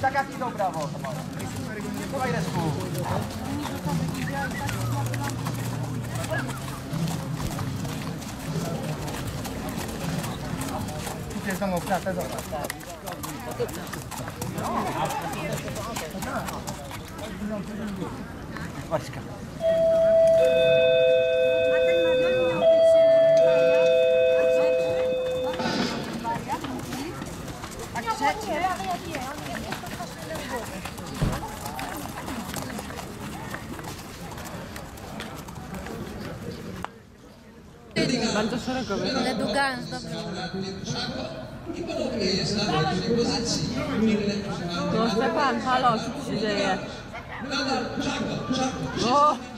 tak jak idą brawo. Dawaj Resku. Tu jest domów kratę, zobacz. Paczka. A ten ma A grzecznie. A grzeczny? Nie, ale ja nie, on jest Bardzo dobrze. No Stefan, halo, co tu się dzieje? O, ho, ho.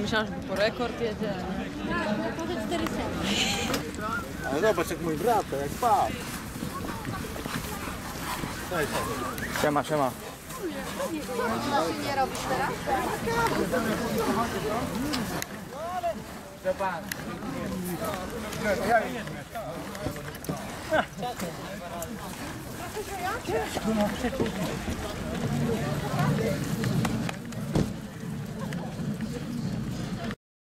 myślałam, że po rekord jedzie. Może 4 sekundy. Ale zobacz jak mój brat, to jak spał. Siema, siema. nie robisz teraz? Szczepan. Ja